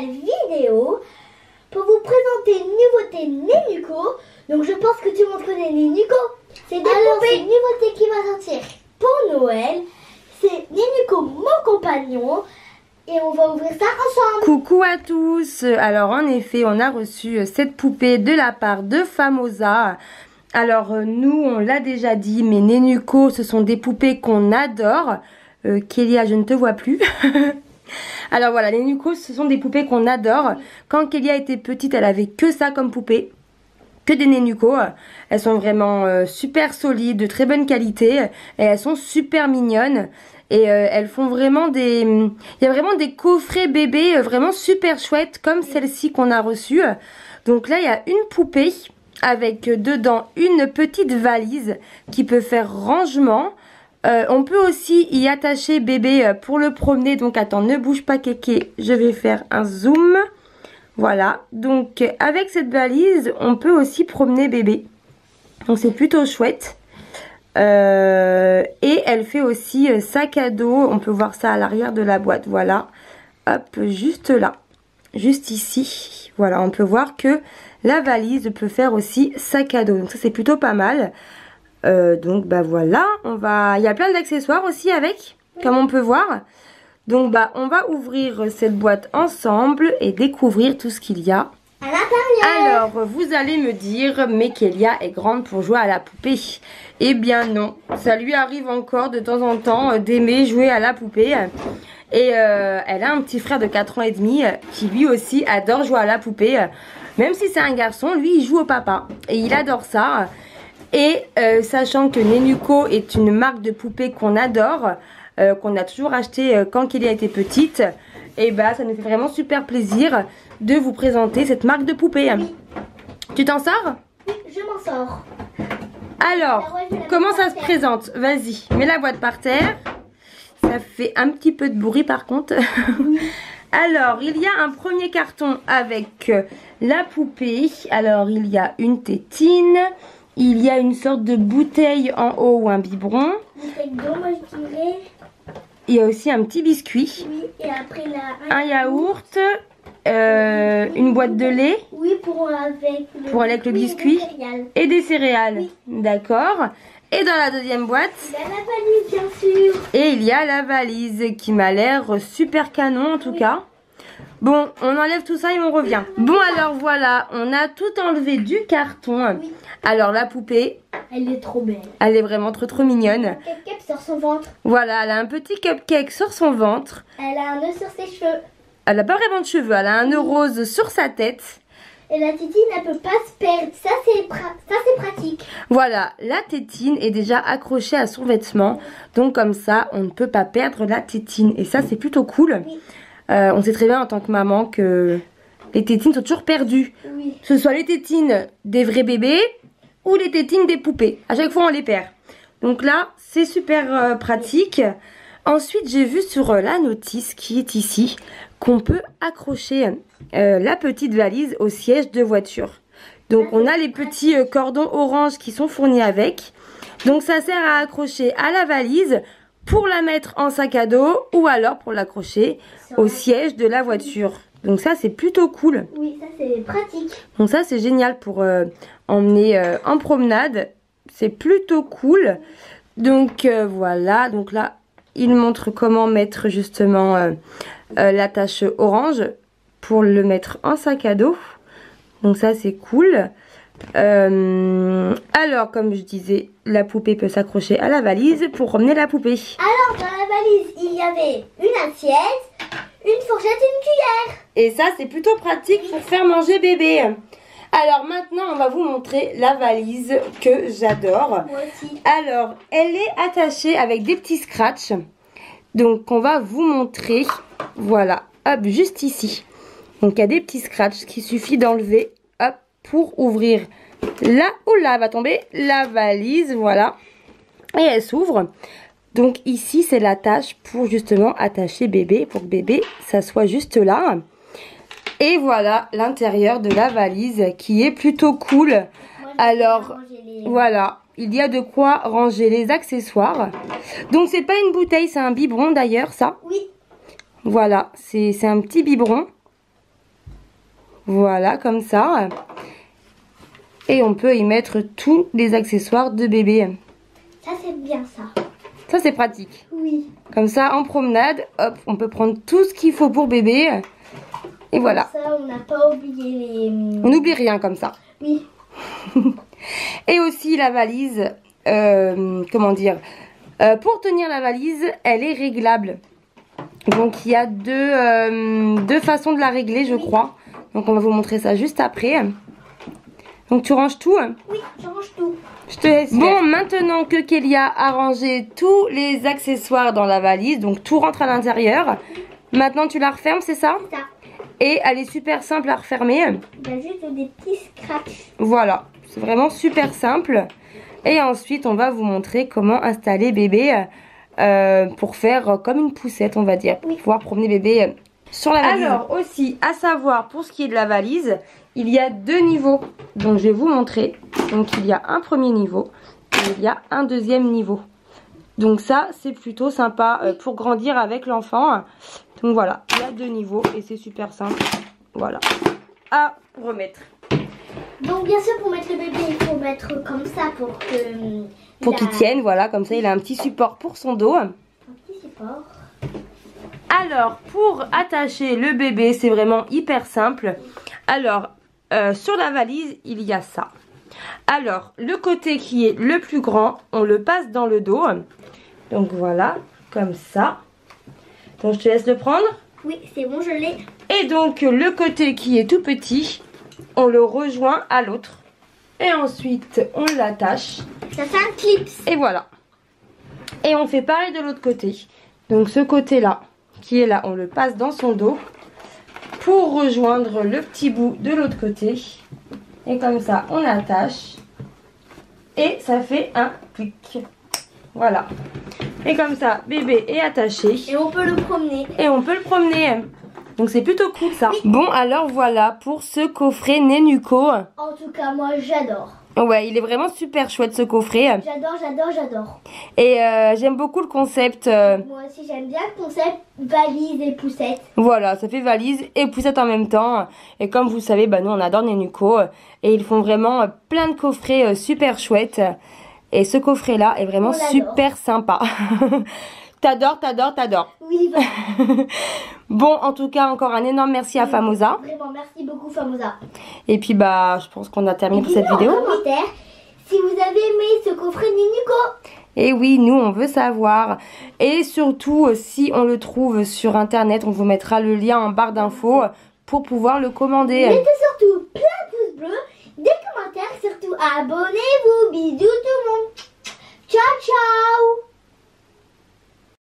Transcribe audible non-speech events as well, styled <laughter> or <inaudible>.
nouvelle vidéo pour vous présenter une nouveauté Nenuco. Donc je pense que tout le monde connaît Nenuco. C'est des Alors, poupées une nouveauté qui va sortir. pour Noël. C'est Nenuco mon compagnon et on va ouvrir ça ensemble. Coucou à tous Alors en effet, on a reçu euh, cette poupée de la part de Famosa. Alors euh, nous, on l'a déjà dit, mais Nenuco, ce sont des poupées qu'on adore. Euh, Kélia, je ne te vois plus. <laughs> Alors voilà, les Nenuco, ce sont des poupées qu'on adore. Quand Kélia était petite, elle avait que ça comme poupée. Que des Nenuco. Elles sont vraiment euh, super solides, de très bonne qualité. Et elles sont super mignonnes. Et euh, elles font vraiment des... Il y a vraiment des coffrets bébés euh, vraiment super chouettes comme celle-ci qu'on a reçue. Donc là, il y a une poupée avec dedans une petite valise qui peut faire rangement. Euh, on peut aussi y attacher bébé euh, pour le promener. Donc attends, ne bouge pas Kéké, je vais faire un zoom. Voilà, donc avec cette valise, on peut aussi promener bébé. Donc c'est plutôt chouette. Euh, et elle fait aussi sac à dos. On peut voir ça à l'arrière de la boîte. Voilà. Hop, juste là. Juste ici. Voilà, on peut voir que la valise peut faire aussi sac à dos. Donc ça c'est plutôt pas mal. Euh, donc bah voilà, on va. Il y a plein d'accessoires aussi avec, comme on peut voir. Donc bah on va ouvrir cette boîte ensemble et découvrir tout ce qu'il y a À l'intérieur. alors, vous allez me dire, mais Kélia est grande pour jouer à la poupée. Eh bien non, ça lui arrive encore de temps en temps euh, d'aimer jouer à la poupée. Et euh, elle a un petit frère de 4 ans et demi qui lui aussi adore jouer à la poupée. Même si c'est un garçon, lui il joue au papa. Et il adore ça. Et euh, sachant que Nenuco est une marque de poupée qu'on adore, euh, qu'on a toujours acheté euh, quand Kélia était petite, et bah ça nous fait vraiment super plaisir de vous présenter cette marque de poupée. Tu t'en sors? Oui, je m'en sors. Alors, ouais, comment ça se présente? Vas-y, mets la boîte par terre. Ça fait un petit peu de bruit par contre. <laughs> Alors, il y a un premier carton avec la poupée. Alors, il y a une tétine. Il y a une sorte de bouteille en haut ou un biberon. Il y a aussi un petit biscuit, Oui, et après là. un yaourt, euh, une boîte de lait Oui, pour avec le, Pour avec le biscuit. et des céréales. D'accord. Et dans la deuxième boîte, Il y a la valise, bien sûr. Et il y a la valise qui m'a l'air super canon en tout cas. Bon, on enlève tout ça et on revient. Bon alors voilà, on a tout enlevé du carton. Oui. Alors la poupée, Elle est trop belle. elle est vraiment trop trop mignonne. Cap cap sur son ventre. Voilà, elle a un petit cupcake sur son ventre. Elle a un nœud sur ses cheveux. Elle n'a pas vraiment de cheveux, elle a un nœud rose sur sa tête. Et la titine, elle peut pas se perdre. Ça, c'est pra- ça, c'est pratique. Voilà, la tétine est déjà accrochée à son vêtement. Donc comme ça, on ne peut pas perdre la tétine. Et ça, c'est plutôt cool. Oui. Euh, on sait très bien en tant que maman que les tétines sont toujours perdues. Oui. Que ce soit les tétines des vrais bébés ou les tétines des poupées. À chaque fois, on les perd. Donc là, c'est super euh, pratique. Ensuite, j'ai vu sur euh, la notice qui est ici qu'on peut accrocher la petite valise au siège de voiture. Donc, on a les petits cordons orange qui sont fournis avec. Donc, ça sert à accrocher à la valise pour la mettre en sac à dos ou alors pour l'accrocher au siège de la voiture. Donc, ça, c'est plutôt cool. Oui, ça, c'est pratique. Donc ça c'est génial pour euh, emmener euh, en promenade. C'est plutôt cool. Donc euh, voilà, donc là il montre comment mettre justement la tache orange pour le mettre en sac à dos. Donc ça c'est cool. Euh, alors comme je disais, la poupée peut s'accrocher à la valise pour emmener la poupée. Alors, dans la valise, il y avait une assiette, une fourchette et une cuillère. Et ça, c'est plutôt pratique pour faire manger bébé. Alors maintenant, on va vous montrer la valise que j'adore. Moi aussi. Alors, elle est attachée avec des petits scratchs. Donc, on va vous montrer. Voilà, hop, juste ici. Donc, il y a des petits scratchs qu'il suffit d'enlever, pour ouvrir là où là va tomber la valise. Voilà. Et elle s'ouvre. Donc, ici, c'est l'attache pour justement attacher bébé, pour que bébé s'assoie juste là. Et voilà l'intérieur de la valise qui est plutôt cool. Alors, Voilà, il y a de quoi ranger les accessoires. Donc c'est pas une bouteille, c'est un biberon d'ailleurs ça. Oui. Voilà, c'est c'est un petit biberon. Voilà, comme ça. Et on peut y mettre tous les accessoires de bébé. Ça, c'est bien ça. Ça, c'est pratique. Oui. Comme ça, en promenade, hop, on peut prendre tout ce qu'il faut pour bébé. Et voilà. Ça, on n'a pas oublié les... On n'oublie rien comme ça. Oui. <laughs> Et aussi la valise, euh, comment dire, euh, pour tenir la valise, elle est réglable. Donc il y a deux, euh, deux façons de la régler, je crois. Donc on va vous montrer ça juste après. Donc tu ranges tout Oui, je range tout. Je te laisse. Bon, maintenant que Kélia a rangé tous les accessoires dans la valise, donc tout rentre à l'intérieur. Maintenant tu la refermes, c'est ça? Ça. Et elle est super simple à refermer. Il y a juste des petits scratchs. Voilà, c'est vraiment super simple. Et ensuite, on va vous montrer comment installer bébé euh, pour faire comme une poussette, on va dire. Pour pouvoir promener bébé sur la valise. Alors aussi, à savoir, pour ce qui est de la valise, il y a deux niveaux. Donc, je vais vous montrer. Donc, il y a un premier niveau et il y a un deuxième niveau. Donc ça, c'est plutôt sympa euh, pour grandir avec l'enfant. Donc voilà, il y a deux niveaux et c'est super simple. Voilà, à remettre. Donc bien sûr, pour mettre le bébé, il faut mettre comme ça pour que... Pour qu'il tienne, voilà, comme ça il a un petit support pour son dos. Un petit support. Alors, pour attacher le bébé, c'est vraiment hyper simple. Alors, euh, sur la valise, il y a ça. Alors, le côté qui est le plus grand, on le passe dans le dos. Donc voilà, comme ça. Donc je te laisse le prendre. Oui, c'est bon, je l'ai. Et donc le côté qui est tout petit, on le rejoint à l'autre. Et ensuite, on l'attache. Ça fait un clip. Et voilà. Et on fait pareil de l'autre côté. Donc ce côté-là, qui est là, on le passe dans son dos pour rejoindre le petit bout de l'autre côté. Et comme ça, on attache. Et ça fait un pic. Voilà. Et comme ça, bébé est attaché. Et on peut le promener. Et on peut le promener. Donc c'est plutôt cool ça. Bon alors voilà pour ce coffret Nenuco. En tout cas moi j'adore. Ouais il est vraiment super chouette ce coffret. J'adore, j'adore, j'adore. Et euh, j'aime beaucoup le concept. euh, Moi aussi j'aime bien le concept valise et poussette. Voilà, ça fait valise et poussette en même temps. Et comme vous savez, bah, nous on adore Nenuco. Et ils font vraiment euh, plein de coffrets super chouettes. Et ce coffret là est vraiment super sympa. <laughs> t'adores, t'adores, t'adores. Oui, voilà. <laughs> Bon, en tout cas, encore un énorme merci à Famosa. Vraiment merci beaucoup Famosa. Et puis bah, je pense qu'on a terminé pour cette vidéo. en commentaire si vous avez aimé ce coffret Ninuko. Et oui, nous on veut savoir. Et surtout, euh, si on le trouve sur internet, on vous mettra le lien en barre d'infos pour pouvoir le commander. Mettez surtout plein de pouces bleus, des commentaires, surtout abonnez-vous. Bisous tout le monde. Ciao ciao